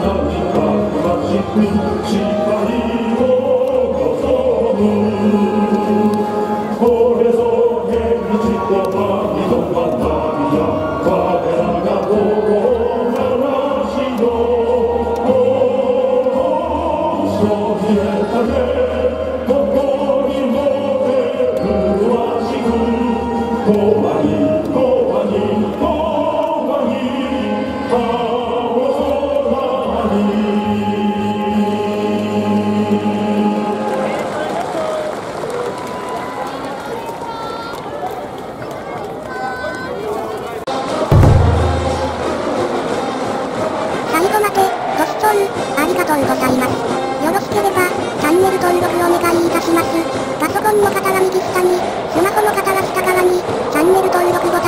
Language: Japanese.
何かましく視まで、ご視聴ありがとうございます。よろしければ、チャンネル登録お願いいたします。パソコンの方は右下に、スマホの方は下側に、チャンネル登録ボタン